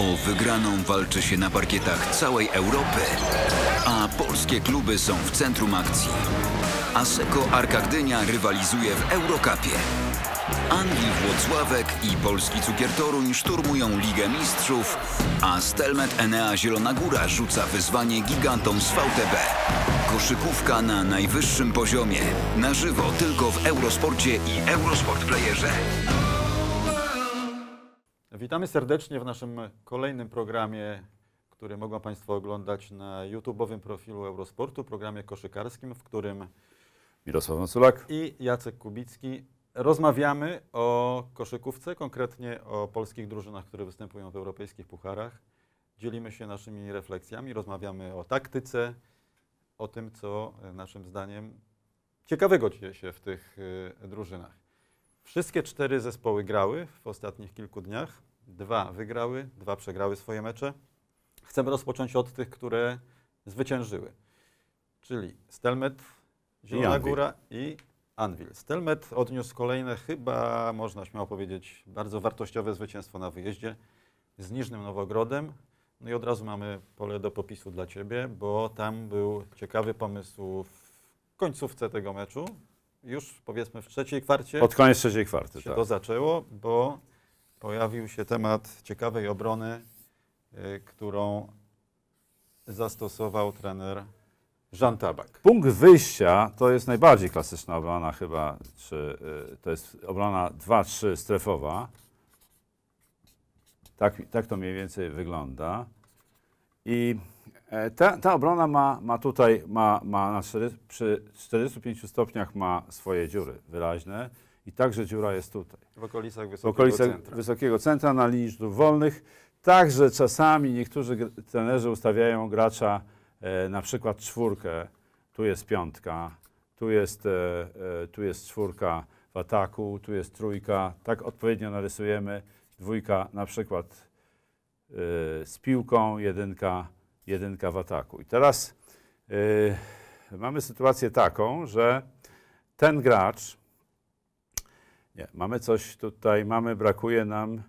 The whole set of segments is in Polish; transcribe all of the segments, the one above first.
O wygraną walczy się na parkietach całej Europy, a polskie kluby są w centrum akcji. Asseco Arka Gdynia rywalizuje w Eurocupie. Anwil Włocławek i polski cukier Toruń szturmują Ligę Mistrzów, a Stelmet Enea Zielona Góra rzuca wyzwanie gigantom z VTB. Koszykówka na najwyższym poziomie. Na żywo tylko w Eurosporcie i Eurosport Playerze. Witamy serdecznie w naszym kolejnym programie, który mogą Państwo oglądać na YouTube'owym profilu Eurosportu, programie koszykarskim, w którym Mirosław Noculak. i Jacek Kubicki rozmawiamy o koszykówce, konkretnie o polskich drużynach, które występują w europejskich pucharach. Dzielimy się naszymi refleksjami, rozmawiamy o taktyce, o tym, co naszym zdaniem ciekawego dzieje się w tych e, drużynach. Wszystkie cztery zespoły grały w ostatnich kilku dniach. Dwa wygrały, dwa przegrały swoje mecze. Chcemy rozpocząć od tych, które zwyciężyły. Czyli Stelmet, Zielona. Góra i Anvil. Stelmet odniósł kolejne, chyba można śmiało powiedzieć, bardzo wartościowe zwycięstwo na wyjeździe z Niżnym Nowogrodem. No i od razu mamy pole do popisu dla Ciebie, bo tam był ciekawy pomysł w końcówce tego meczu. Już powiedzmy w trzeciej kwarcie Pod koniec trzeciej kwarty, się tak. to zaczęło, bo pojawił się temat ciekawej obrony, y, którą zastosował trener Jean Tabak. Punkt wyjścia to jest najbardziej klasyczna obrona chyba, czy y, to jest obrona 2-3 strefowa. Tak, tak to mniej więcej wygląda. I e, ta, ta obrona ma, ma tutaj, ma, ma na 4, przy 45 stopniach ma swoje dziury wyraźne i także dziura jest tutaj. W okolicach w wysokiego okolicach centra. wysokiego centra na linii rzutów wolnych. Także czasami niektórzy trenerzy ustawiają gracza e, na przykład czwórkę, tu jest piątka, tu jest, e, e, tu jest czwórka w ataku, tu jest trójka, tak odpowiednio narysujemy. Dwójka na przykład e, z piłką, jedynka, jedynka w ataku. I teraz e, mamy sytuację taką, że ten gracz nie, mamy coś tutaj, mamy, brakuje nam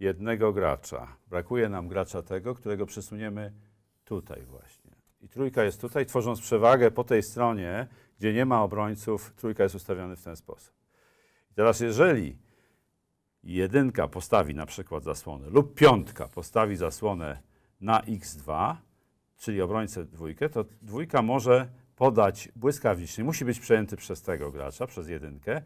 jednego gracza. Brakuje nam gracza tego, którego przesuniemy tutaj właśnie. I trójka jest tutaj, tworząc przewagę po tej stronie, gdzie nie ma obrońców, trójka jest ustawiony w ten sposób. I teraz jeżeli jedynka postawi na przykład zasłonę lub piątka postawi zasłonę na x2, czyli obrońcę dwójkę, to dwójka może podać błyskawicznie, musi być przejęty przez tego gracza, przez jedynkę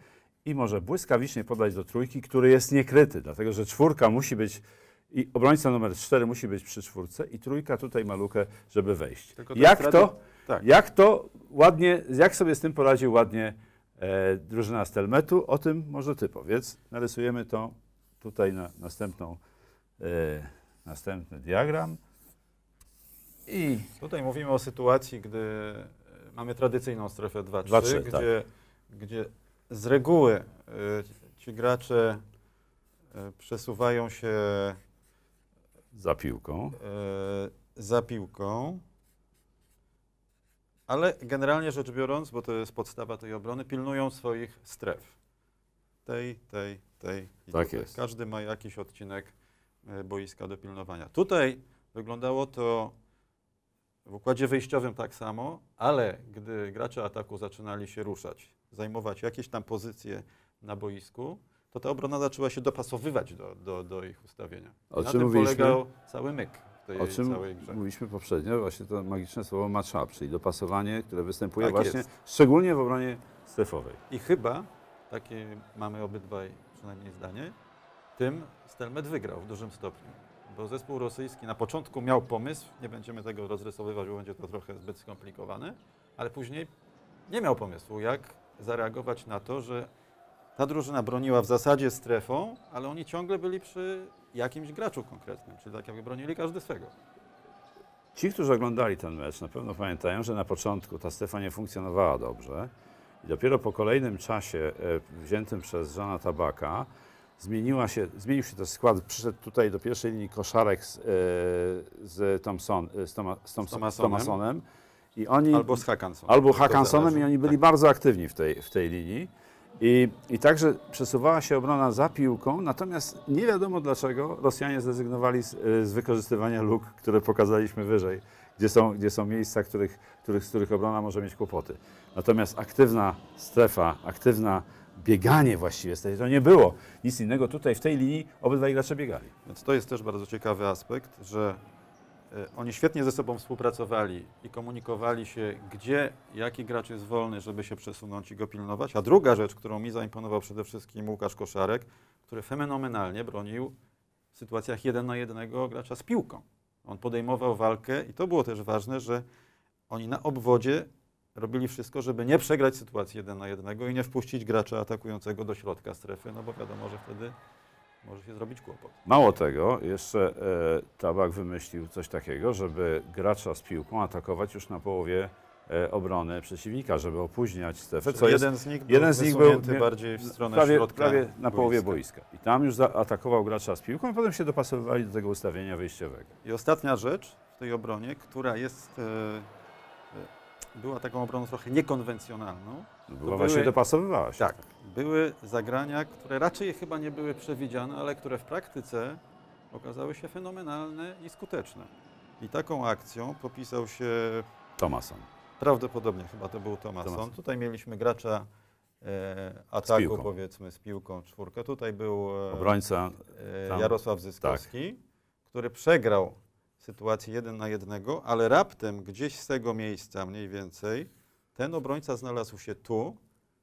i może błyskawicznie podać do trójki, który jest niekryty, dlatego że czwórka musi być i obrońca numer cztery musi być przy czwórce i trójka tutaj ma lukę, żeby wejść. Te Jak to, Tak. jak to ładnie, jak sobie z tym poradził ładnie e, drużyna Stelmetu, o tym może ty powiedz. Narysujemy to tutaj na następną, e, następny diagram. I Tutaj mówimy o sytuacji, gdy e, mamy tradycyjną strefę 2-3, 2-3, gdzie, tak. gdzie z reguły e, ci gracze e, przesuwają się za piłką. za piłką, ale generalnie rzecz biorąc, bo to jest podstawa tej obrony, pilnują swoich stref. Tej, tej, tej i Tak tutaj. jest. Każdy ma jakiś odcinek boiska do pilnowania. Tutaj wyglądało to w układzie wyjściowym tak samo, ale gdy gracze ataku zaczynali się ruszać, zajmować jakieś tam pozycje na boisku, to ta obrona zaczęła się dopasowywać do, do, do ich ustawienia. O na czym tym polegał cały myk tej O czym mówiliśmy poprzednio, właśnie to magiczne słowo match-up, czyli dopasowanie, które występuje Tak właśnie jest. szczególnie w obronie strefowej. I chyba, takie mamy obydwaj przynajmniej zdanie, tym Stelmet wygrał w dużym stopniu. Bo zespół rosyjski na początku miał pomysł, nie będziemy tego rozrysowywać, bo będzie to trochę zbyt skomplikowane, ale później nie miał pomysłu, jak zareagować na to, że ta drużyna broniła w zasadzie strefą, ale oni ciągle byli przy jakimś graczu konkretnym, czyli tak jakby bronili każdy swego. Ci, którzy oglądali ten mecz, na pewno pamiętają, że na początku ta strefa nie funkcjonowała dobrze i dopiero po kolejnym czasie e, wziętym przez Żana Tabaka zmieniła się, zmienił się też skład. Przyszedł tutaj do pierwszej linii koszarek z, e, z, Thompson, e, z, Toma, z, Thompson, z Thomasonem. I oni Albo z Hakansonem. albo Hackansonem i oni byli Tak. bardzo aktywni w tej, w tej linii. I, I także przesuwała się obrona za piłką, natomiast nie wiadomo dlaczego Rosjanie zrezygnowali z, y, z wykorzystywania luk, które pokazaliśmy wyżej, gdzie są, gdzie są miejsca, których, których, z których obrona może mieć kłopoty. Natomiast aktywna strefa, aktywna bieganie właściwie, z tej- to nie było nic innego. Tutaj w tej linii obydwaj gracze biegali. Więc to jest też bardzo ciekawy aspekt, że e, oni świetnie ze sobą współpracowali i komunikowali się, gdzie jaki gracz jest wolny, żeby się przesunąć i go pilnować. A druga rzecz, którą mi zaimponował przede wszystkim Łukasz Koszarek, który fenomenalnie bronił w sytuacjach jeden na jednego gracza z piłką. On podejmował walkę i to było też ważne, że oni na obwodzie robili wszystko, żeby nie przegrać sytuacji jeden na jednego i nie wpuścić gracza atakującego do środka strefy, no bo wiadomo, że wtedy może się zrobić kłopot. Mało tego, jeszcze e, Tabak wymyślił coś takiego, żeby gracza z piłką atakować już na połowie e, obrony przeciwnika, żeby opóźniać strefę, co jest jeden z nich był jeden z nich był bardziej w stronę prawie, środka prawie na połowie boiska. I tam już zaatakował gracza z piłką, a potem się dopasowywali do tego ustawienia wyjściowego. I ostatnia rzecz w tej obronie, która jest, e, e, była taką obroną trochę niekonwencjonalną. Bo były- właśnie dopasowywała się. Tak, były zagrania, które raczej chyba nie były przewidziane, ale które w praktyce okazały się fenomenalne i skuteczne. I taką akcją popisał się Tomason. Prawdopodobnie chyba to był Tomason. Tomason. Tutaj mieliśmy gracza e, ataku, piłką. powiedzmy, z piłką czwórkę. Tutaj był e, Obrońca e. Jarosław Zyskowski, który przegrał sytuację jeden na jednego, ale raptem gdzieś z tego miejsca mniej więcej ten obrońca znalazł się tu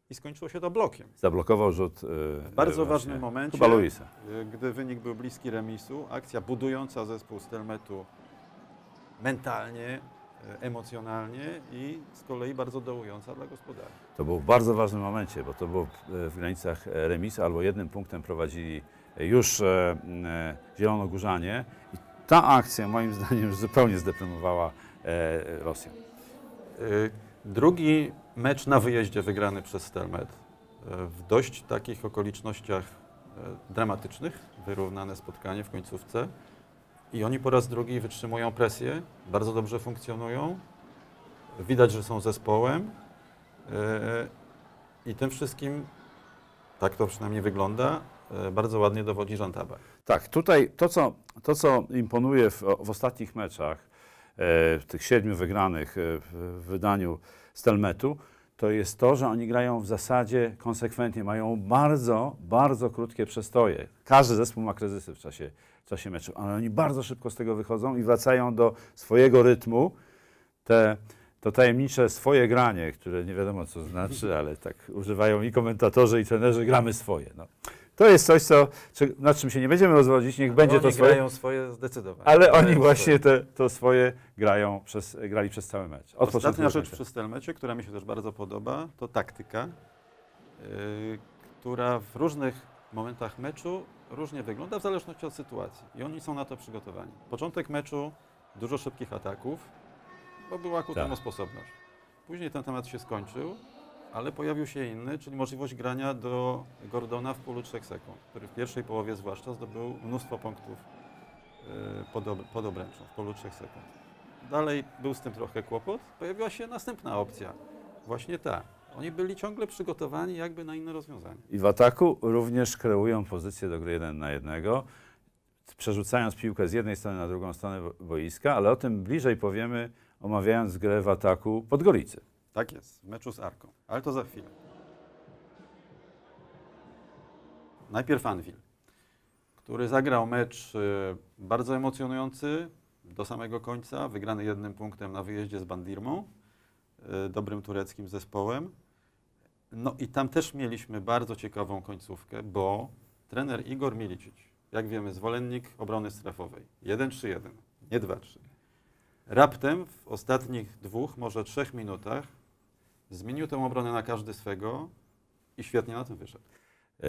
i skończyło się to blokiem. zablokował rzut. e, W bardzo ważnym momencie, Chyba Luisa. e, gdy wynik był bliski remisu, akcja budująca zespół Stelmetu mentalnie, e, emocjonalnie i z kolei bardzo dołująca dla gospodarki. To było w bardzo ważnym momencie, bo to było w granicach remisu, albo jednym punktem prowadzili już e, e, Zielonogórzanie. I ta akcja moim zdaniem już zupełnie zdeprymowała e, Rosjan. Y, Drugi mecz na wyjeździe wygrany przez Stelmet y, w dość takich okolicznościach y, dramatycznych, wyrównane spotkanie w końcówce. I oni po raz drugi wytrzymują presję, bardzo dobrze funkcjonują, widać, że są zespołem. Y, i tym wszystkim, tak to przynajmniej wygląda, bardzo ładnie dowodzi Jean Tabak. Tak, tutaj to, co, to, co imponuje w, w ostatnich meczach, e, tych siedmiu wygranych e, w, wydaniu Stelmetu, to jest to, że oni grają w zasadzie konsekwentnie, mają bardzo, bardzo krótkie przestoje. Każdy zespół ma kryzysy w czasie, w czasie meczu, ale oni bardzo szybko z tego wychodzą i wracają do swojego rytmu. Te, to tajemnicze swoje granie, które nie wiadomo co znaczy, ale tak używają i komentatorzy, i trenerzy, gramy swoje. No. To jest coś, co, czy, nad czym się nie będziemy rozwodzić, niech będzie to swoje. grają swoje zdecydowanie. Ale Grają oni swoje. właśnie te, to swoje grają przez, grali przez cały mecz. Od Ostatnia rzecz przy Stelmecie, która mi się też bardzo podoba, to taktyka, yy, która w różnych momentach meczu różnie wygląda w zależności od sytuacji. I oni są na to przygotowani. Początek meczu, dużo szybkich ataków, bo była ku Tak. temu sposobność. Później ten temat się skończył, ale pojawił się inny, czyli możliwość grania do Gordona w polu 3 sekund, który w pierwszej połowie zwłaszcza zdobył mnóstwo punktów yy, pod, pod obręczą, w polu 3 sekund. Dalej był z tym trochę kłopot. Pojawiła się następna opcja. Właśnie ta. Oni byli ciągle przygotowani jakby na inne rozwiązanie. I w ataku również kreują pozycję do gry jeden na jednego, przerzucając piłkę z jednej strony na drugą stronę bo- boiska, ale o tym bliżej powiemy, omawiając grę w ataku Podgoricy. Tak jest, w meczu z Arką. Ale to za chwilę. Najpierw Anvil, który zagrał mecz y, bardzo emocjonujący do samego końca, wygrany jednym punktem na wyjeździe z Bandirmą, y, dobrym tureckim zespołem. No i tam też mieliśmy bardzo ciekawą końcówkę, bo trener Igor Milicic, jak wiemy, zwolennik obrony strefowej. 1-3-1, nie 2-3. Raptem w ostatnich dwóch, może trzech minutach zmienił tę obronę na każdy swego i świetnie na tym wyszedł. E,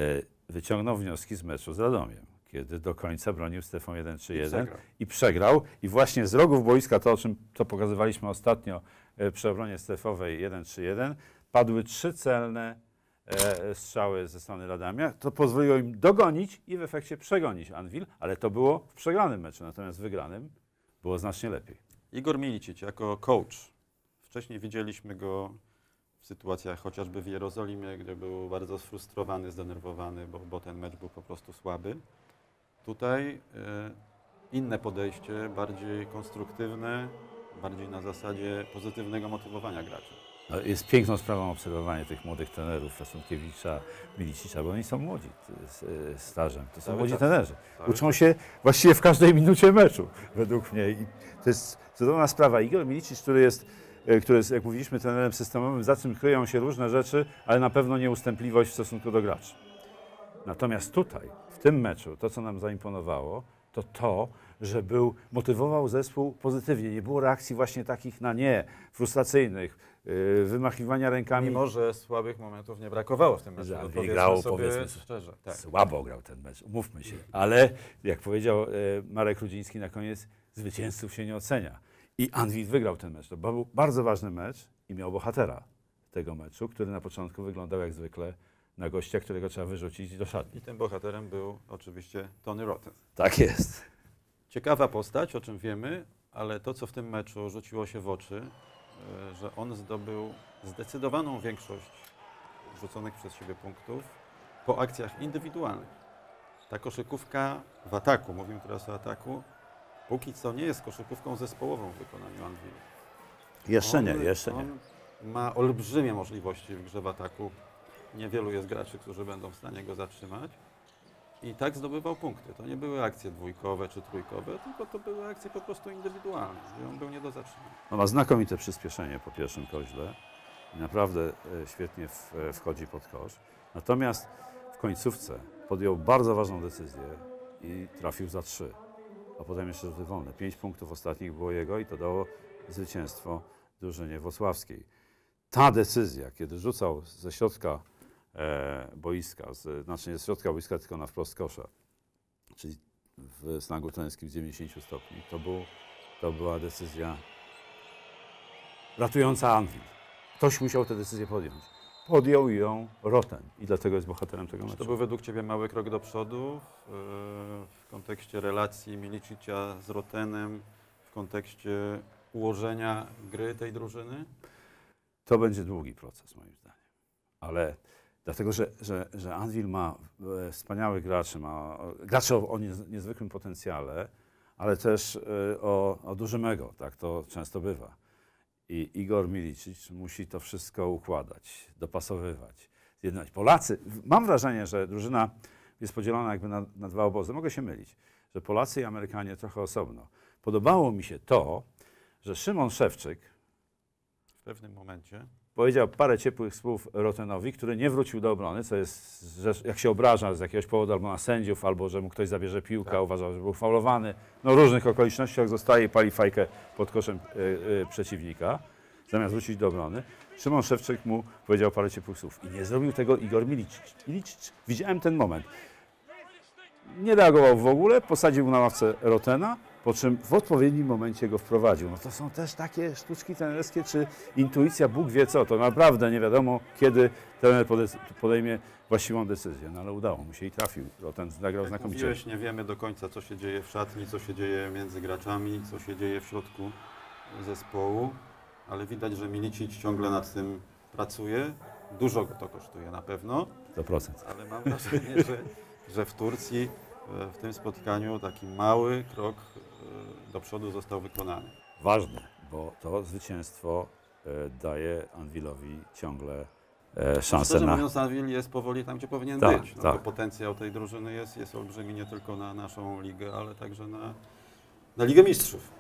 Wyciągnął wnioski z meczu z Radomiem, kiedy do końca bronił Stefan 1-3-1 przegrał. i przegrał. I właśnie z rogów boiska, to o czym to pokazywaliśmy ostatnio e, przy obronie strefowej 1-3-1, padły trzy celne e, strzały ze strony Radomia. To pozwoliło im dogonić i w efekcie przegonić Anwil, ale to było w przegranym meczu, natomiast w wygranym było znacznie lepiej. Igor Milicic jako coach. Wcześniej widzieliśmy go sytuacjach chociażby w Jerozolimie, gdzie był bardzo sfrustrowany, zdenerwowany, bo, bo ten mecz był po prostu słaby. Tutaj e, inne podejście, bardziej konstruktywne, bardziej na zasadzie pozytywnego motywowania graczy. No, Jest piękną sprawą obserwowanie tych młodych trenerów, Sasунkiewicza, Milicicza, bo oni są młodzi, s- e, stażem. To są Cały młodzi czas. trenerzy. Cały Uczą się właściwie w każdej minucie meczu, według mnie. I to jest cudowna sprawa. Igor Milicic, który jest, e, który jest, jak mówiliśmy, trenerem systemowym, za czym kryją się różne rzeczy, ale na pewno nieustępliwość w stosunku do graczy. Natomiast tutaj, w tym meczu, to co nam zaimponowało, to to, że był, motywował zespół pozytywnie. Nie było reakcji właśnie takich na nie, frustracyjnych, yy, wymachiwania rękami. Mimo, że słabych momentów nie brakowało w tym meczu. Że no powiedzmy grał, sobie powiedzmy, szczerze. Tak. Słabo grał ten mecz, umówmy się. Ale jak powiedział e, Marek Rudziński na koniec, zwycięzców się nie ocenia. I Anwil wygrał ten mecz. To był bardzo ważny mecz i miał bohatera tego meczu, który na początku wyglądał jak zwykle na gościa, którego trzeba wyrzucić do szatni. I tym bohaterem był oczywiście Tony Rotten. Tak jest. Ciekawa postać, o czym wiemy, ale to, co w tym meczu rzuciło się w oczy, e, że on zdobył zdecydowaną większość rzuconych przez siebie punktów po akcjach indywidualnych. Ta koszykówka w ataku, mówimy teraz o ataku, póki co nie jest koszykówką zespołową w wykonaniu Anwilu. Jeszcze On- nie, jeszcze nie. Ma olbrzymie możliwości w grze w ataku. Niewielu jest graczy, którzy będą w stanie go zatrzymać. I tak zdobywał punkty. To nie były akcje dwójkowe czy trójkowe, tylko to były akcje po prostu indywidualne, gdzie on był nie do zatrzymania. No ma znakomite przyspieszenie po pierwszym koźle naprawdę e, świetnie e, wchodzi pod kosz. Natomiast w końcówce podjął bardzo ważną decyzję i trafił za trzy, a potem jeszcze rzuty wolne. Pięć punktów ostatnich było jego i to dało zwycięstwo drużynie włocławskiej. Ta decyzja, kiedy rzucał ze środka e, boiska, z, znaczy nie z środka boiska, tylko na wprost kosza, czyli w snagu trenerskim z 90 stopni, to, był, to była decyzja ratująca Anwil. Ktoś musiał tę decyzję podjąć. Podjął ją Roten i dlatego jest bohaterem tego Czy meczu. to był według Ciebie mały krok do przodu w, w kontekście relacji Milicicia z Rotenem, w kontekście ułożenia gry tej drużyny? To będzie długi proces moim zdaniem. Ale dlatego, że, że, że Anvil ma e, wspaniałych graczy, ma e, graczy o, o niez- niezwykłym potencjale, ale też e, o, o dużym ego, tak to często bywa. I Igor Milicic musi to wszystko układać, dopasowywać, zjednać. Polacy, mam wrażenie, że drużyna jest podzielona jakby na, na dwa obozy. Mogę się mylić, że Polacy i Amerykanie trochę osobno. Podobało mi się to, że Szymon Szewczyk, W pewnym momencie powiedział parę ciepłych słów Rotenowi, który nie wrócił do obrony, co jest, rzecz, jak się obraża z jakiegoś powodu albo na sędziów, albo że mu ktoś zabierze piłkę, Tak. uważał, że był faulowany. No w różnych okolicznościach zostaje i pali fajkę pod koszem y, y, przeciwnika, zamiast wrócić do obrony. Szymon Szewczyk mu powiedział parę ciepłych słów i nie zrobił tego Igor Milicic. Milicic, widziałem ten moment. Nie reagował w ogóle, posadził na ławce Rotena, po czym w odpowiednim momencie go wprowadził. No to są też takie sztuczki trenerskie, czy intuicja, Bóg wie co, to naprawdę nie wiadomo, kiedy trener pode- podejmie właściwą decyzję. No ale udało mu się i trafił. Roten zagrał Jak znakomicie. mówiłeś, nie wiemy do końca, co się dzieje w szatni, co się dzieje między graczami, co się dzieje w środku zespołu, ale widać, że Milicic ciągle nad tym pracuje. Dużo go to kosztuje na pewno, 100%. ale mam wrażenie, że, że w Turcji e, w tym spotkaniu taki mały krok do przodu został wykonany. Ważne, bo to zwycięstwo e, daje Anwilowi ciągle e, szansę Szczerze na... mówiąc, Anwil jest powoli tam, gdzie powinien Tak, być. No, tak. To potencjał tej drużyny jest, jest olbrzymi nie tylko na naszą ligę, ale także na, na Ligę Mistrzów.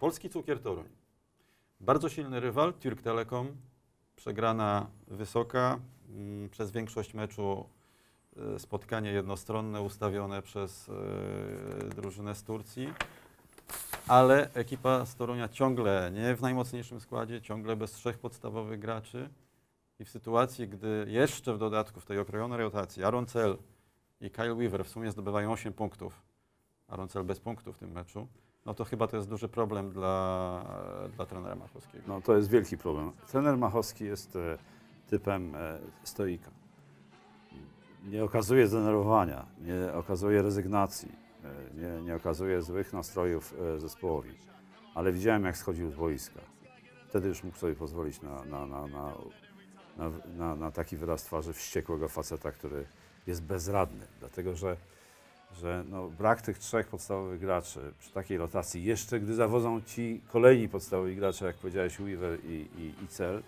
Polski Cukier Toruń. Bardzo silny rywal, Turk Telekom. Przegrana wysoka. Mm, Przez większość meczu spotkanie jednostronne ustawione przez y, drużynę z Turcji. Ale ekipa z Torunia ciągle nie w najmocniejszym składzie, ciągle bez trzech podstawowych graczy. I w sytuacji, gdy jeszcze w dodatku w tej okrojonej rotacji Aaron Cell i Kyle Weaver w sumie zdobywają 8 punktów, Aaron Cell bez punktów w tym meczu, no to chyba to jest duży problem dla, dla trenera Machowskiego. No to jest wielki problem. Trener Machowski jest e, typem e, stoika. Nie okazuje zdenerwowania, nie okazuje rezygnacji, e, nie, nie okazuje złych nastrojów e, zespołowi. Ale widziałem, jak schodził z boiska. wtedy już mógł sobie pozwolić na, na, na, na, na, na, na taki wyraz twarzy wściekłego faceta, który jest bezradny, dlatego że, że no, brak tych trzech podstawowych graczy przy takiej rotacji, jeszcze gdy zawodzą ci kolejni podstawowi gracze, jak powiedziałeś, Weaver i, i, i Cel,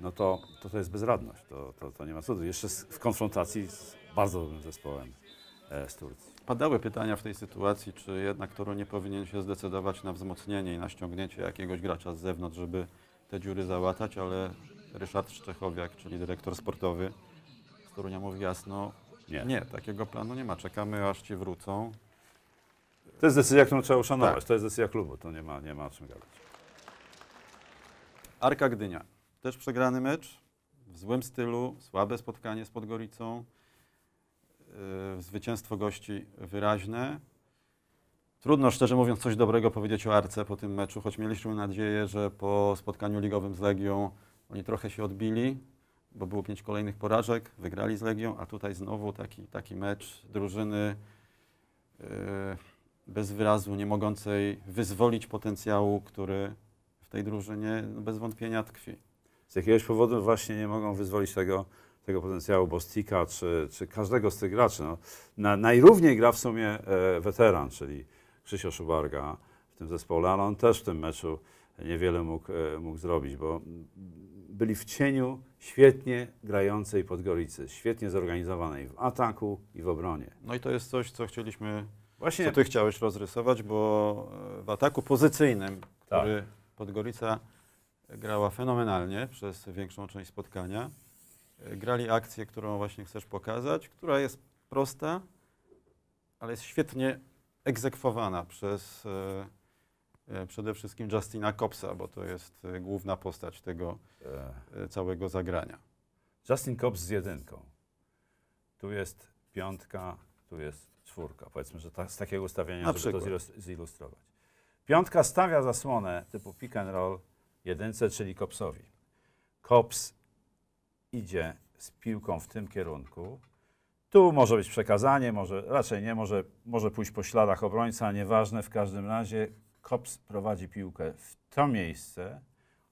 no to, to to jest bezradność, to, to, to nie ma cudu. Jeszcze w konfrontacji z bardzo dobrym zespołem e, z Turcji. Padały pytania w tej sytuacji, czy jednak Toru nie powinien się zdecydować na wzmocnienie i na ściągnięcie jakiegoś gracza z zewnątrz, żeby te dziury załatać, ale Ryszard Szczechowiak, czyli dyrektor sportowy z Torunia mówi jasno, Nie. nie, takiego planu nie ma, czekamy aż ci wrócą. To jest decyzja, którą trzeba uszanować. Tak. To jest decyzja klubu, to nie ma, nie ma o czym gadać. Arka Gdynia, też przegrany mecz, w złym stylu, słabe spotkanie z Podgoricą, yy, zwycięstwo gości wyraźne. Trudno, szczerze mówiąc, coś dobrego powiedzieć o Arce po tym meczu, choć mieliśmy nadzieję, że po spotkaniu ligowym z Legią oni trochę się odbili, bo było pięć kolejnych porażek, wygrali z Legią, a tutaj znowu taki, taki mecz drużyny yy, bez wyrazu, nie mogącej wyzwolić potencjału, który w tej drużynie no, bez wątpienia tkwi. Z jakiegoś powodu właśnie nie mogą wyzwolić tego, tego potencjału Bostika czy, czy każdego z tych graczy. No, na, najrówniej gra w sumie e, weteran, czyli Krzysio Szubarga w tym zespole, ale on też w tym meczu niewiele mógł, e, mógł zrobić, bo byli w cieniu świetnie grającej Podgoricy, świetnie zorganizowanej w ataku i w obronie. No i to jest coś, co chcieliśmy, Właśnie co ty chciałeś rozrysować, bo e, w ataku pozycyjnym, Tak. który Podgorica grała fenomenalnie przez większą część spotkania, grali akcję, którą właśnie chcesz pokazać, która jest prosta, ale jest świetnie egzekwowana przez e, e, przede wszystkim Justina Kopsa, bo to jest e, główna postać tego całego zagrania. Justin Cobbs z jedynką. Tu jest piątka, tu jest czwórka. Powiedzmy, że ta, z takiego ustawienia, Na żeby to przykład. zilus- zilustrować. Piątka stawia zasłonę typu pick and roll jedynce, czyli Kopsowi. Kops idzie z piłką w tym kierunku. Tu może być przekazanie, może raczej nie, może, może pójść po śladach obrońca, nieważne. W każdym razie Kops prowadzi piłkę w to miejsce.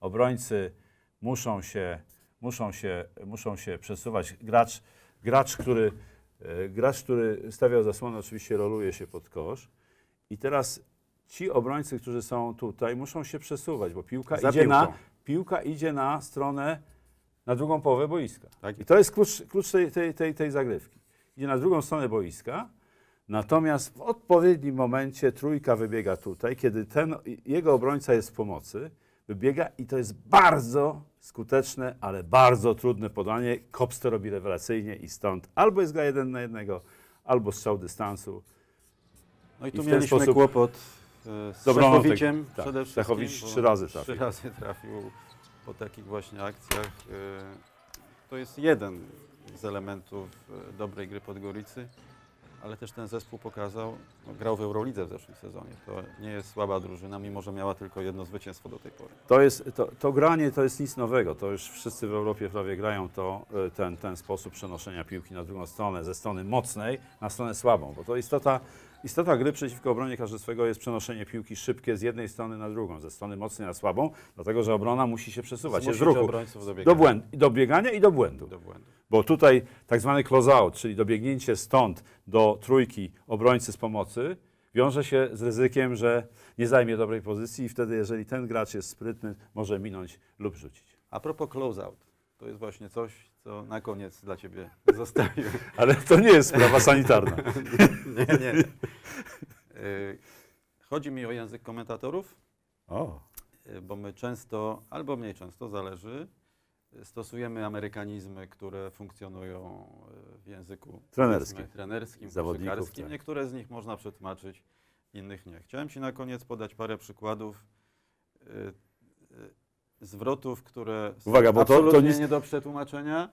Obrońcy muszą się, muszą się, muszą się przesuwać. Gracz, gracz, który, e, gracz, który stawiał zasłonę, oczywiście roluje się pod kosz. I teraz ci obrońcy, którzy są tutaj, muszą się przesuwać, bo piłka Za idzie na, piłka idzie na stronę, na drugą połowę boiska. Tak? I to jest klucz, klucz tej, tej, tej, tej zagrywki. Idzie na drugą stronę boiska, natomiast w odpowiednim momencie trójka wybiega tutaj, kiedy ten, jego obrońca jest w pomocy, wybiega i to jest bardzo skuteczne, ale bardzo trudne podanie. Kops to robi rewelacyjnie i stąd albo jest gra jeden na jednego, albo strzał dystansu. No i I tu ten mieliśmy sposób- kłopot z Szechowiciem tak, przede wszystkim. Szechowicz bo trzy razy Trzy trafił. razy trafił po takich właśnie akcjach. E, To jest jeden z elementów e, dobrej gry Podgoricy, ale też ten zespół pokazał, no, grał w Eurolidze w zeszłym sezonie. To nie jest słaba drużyna, mimo że miała tylko jedno zwycięstwo do tej pory. To, jest, to, to granie to jest nic nowego. To już wszyscy w Europie prawie grają to, e, ten, ten sposób przenoszenia piłki na drugą stronę, ze strony mocnej na stronę słabą. Bo to istota, istota gry przeciwko obronie każdego jest przenoszenie piłki szybkie z jednej strony na drugą, ze strony mocnej na słabą, dlatego że obrona musi się przesuwać. Jest Zmusić ruchu. obrońców do Do, biegania. błęd, do biegania i do błędu. Do błędu. Bo tutaj tak zwany close-out, czyli dobiegnięcie stąd do trójki obrońcy z pomocy, wiąże się z ryzykiem, że nie zajmie dobrej pozycji i wtedy, jeżeli ten gracz jest sprytny, może minąć lub rzucić. A propos close-out, to jest właśnie coś, co na koniec dla Ciebie zostawiłem. Ale to nie jest sprawa sanitarna. nie, nie. E, Chodzi mi o język komentatorów, O, e, bo my często, albo mniej często, zależy, stosujemy amerykanizmy, które funkcjonują e, w języku Trenerskim. powiedzmy, trenerskim koszykarskim. tak. Niektóre z nich można przetłumaczyć, innych nie. Chciałem Ci na koniec podać parę przykładów zwrotów, które są Uwaga, bo to- to nic- nie do przetłumaczenia,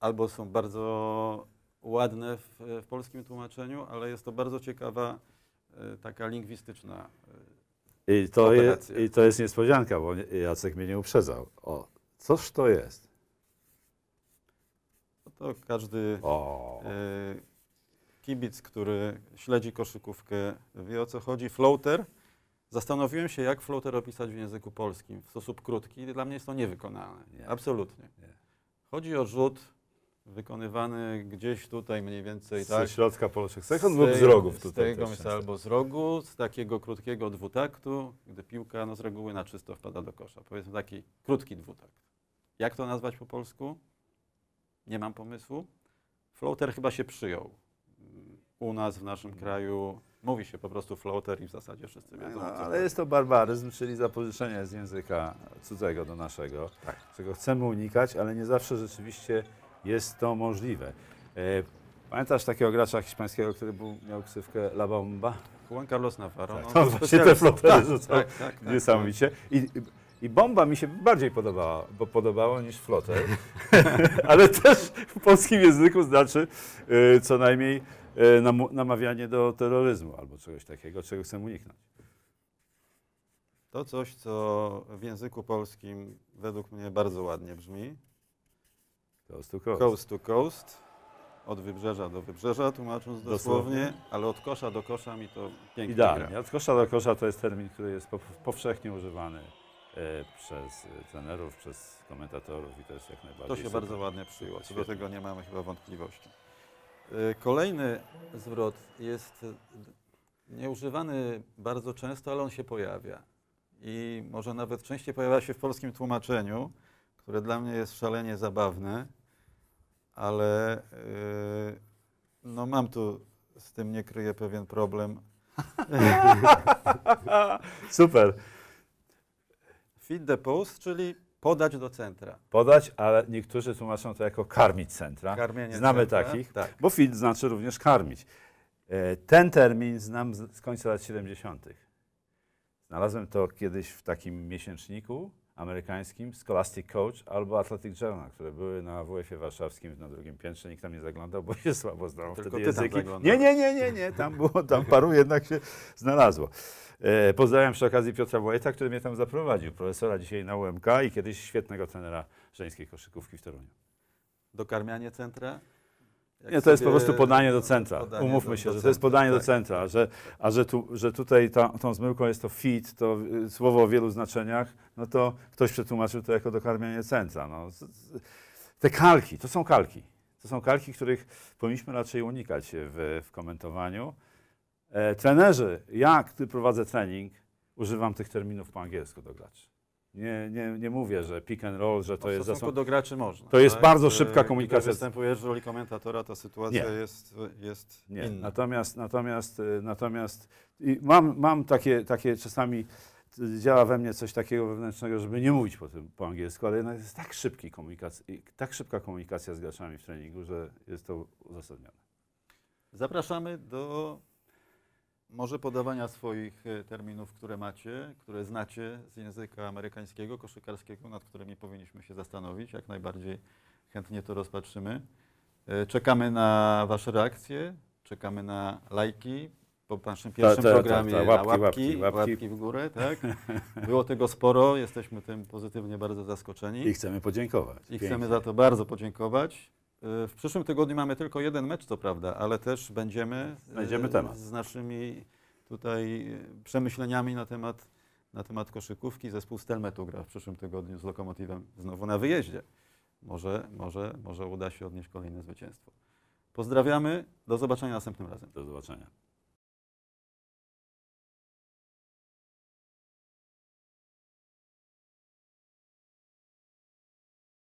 albo są bardzo ładne w, w polskim tłumaczeniu, ale jest to bardzo ciekawa e, taka lingwistyczna. e, I to, je, Operacja. I to jest niespodzianka, bo Jacek mnie nie uprzedzał. O, coż to jest? no To każdy O, e, kibic, który śledzi koszykówkę, wie o co chodzi. Floater Zastanowiłem się, jak floater opisać w języku polskim w sposób krótki. Dla mnie jest to niewykonalne. Nie. Absolutnie. Nie. Chodzi o rzut wykonywany gdzieś tutaj mniej więcej, Z tak? środka polskich Z sekund lub z rogów Z tutaj. tego też miejsca albo z rogu, z takiego krótkiego dwutaktu, gdy piłka no, z reguły na czysto wpada do kosza. Powiedzmy taki krótki dwutakt. Jak to nazwać po polsku? Nie mam pomysłu. Floater chyba się przyjął. U nas w naszym kraju mówi się po prostu floater i w zasadzie wszyscy wiedzą. No, ale jest to barbaryzm, czyli zapożyczenie z języka cudzego do naszego, Tak. czego chcemy unikać, ale nie zawsze rzeczywiście jest to możliwe. E, pamiętasz takiego gracza hiszpańskiego, który był, miał ksywkę La Bomba? Juan Carlos Navarro. Tak, no, właśnie te flotery Tak, rzucał. tak, tak, tak, Niesamowicie. I, I bomba mi się bardziej podobała, bo podobało niż floter, ale też w polskim języku znaczy e, co najmniej e, namu- namawianie do terroryzmu albo czegoś takiego, czego chcemy uniknąć. To coś, co w języku polskim według mnie bardzo ładnie brzmi. Coast to coast. Coast to coast. Od wybrzeża do wybrzeża, tłumacząc dosłownie, Dosłownie. ale od kosza do kosza mi to pięknie Idealnie. gra. Od kosza do kosza to jest termin, który jest pow- powszechnie używany e, przez trenerów, przez komentatorów i to jest jak najbardziej To się super. bardzo ładnie przyjęło. Co do tego nie mamy chyba wątpliwości. Y, Kolejny zwrot jest nieużywany bardzo często, ale on się pojawia. I może nawet częściej pojawia się w polskim tłumaczeniu, które dla mnie jest szalenie zabawne, ale y, no mam tu z tym nie kryję pewien problem. Super. Feed the post, czyli podać do centra. Podać, ale niektórzy tłumaczą to jako karmić centra. Karmienie Znamy centra. takich, Tak. bo feed znaczy również karmić. E, Ten termin znam z końca lat 70. Znalazłem to kiedyś w takim miesięczniku amerykańskim Scholastic Coach albo Athletic Journal, które były na WF-ie warszawskim na drugim piętrze. Nikt tam nie zaglądał, bo się słabo znał Tylko wtedy języki. Nie, nie, nie, nie, nie, tam było, tam paru jednak się znalazło. E, pozdrawiam przy okazji Piotra Wojta, który mnie tam zaprowadził, profesora dzisiaj na UMK i kiedyś świetnego trenera żeńskiej koszykówki w Toruniu. Dokarmianie centra? Jak Nie, to jest po prostu podanie do centra. podanie Umówmy do- się, do że to jest podanie do tak. centra, że, a że, tu, że tutaj ta, tą zmyłką jest to fit, to y, słowo o wielu znaczeniach, no to ktoś przetłumaczył to jako dokarmianie centra. No. Te kalki, to są kalki. To są kalki, których powinniśmy raczej unikać w, w komentowaniu. E, trenerzy, ja, gdy prowadzę trening, używam tych terminów po angielsku do graczy. Nie, nie, nie mówię, że pick and roll, że to w jest stosunku zasłon... do graczy można. To jest tak? bardzo E, szybka komunikacja. Gdy występujesz w roli komentatora, ta sytuacja Nie. jest, jest Nie. inna. Natomiast, natomiast, y, natomiast mam, mam takie, takie czasami działa we mnie coś takiego wewnętrznego, żeby nie mówić po, tym, po angielsku, ale jednak jest tak, szybki komunikacja, tak szybka komunikacja z graczami w treningu, że jest to uzasadnione. Zapraszamy do może podawania swoich e, terminów, które macie, które znacie z języka amerykańskiego, koszykarskiego, nad którymi powinniśmy się zastanowić. Jak najbardziej chętnie to rozpatrzymy. E, Czekamy na Wasze reakcje, czekamy na lajki. Po naszym pierwszym ta, ta, programie ta, na łapki, łapki, łapki, łapki. w górę. Tak? Było tego sporo, jesteśmy tym pozytywnie bardzo zaskoczeni. I chcemy podziękować. I Pięknie. chcemy za to bardzo podziękować. Y, W przyszłym tygodniu mamy tylko jeden mecz, co prawda, ale też będziemy, y, Znajdziemy temat. z naszymi tutaj y, przemyśleniami na temat, na temat koszykówki. Zespół Stelmetu gra w przyszłym tygodniu z Lokomotywem znowu na wyjeździe. Może, może, może uda się odnieść kolejne zwycięstwo. Pozdrawiamy, do zobaczenia następnym razem. Do zobaczenia.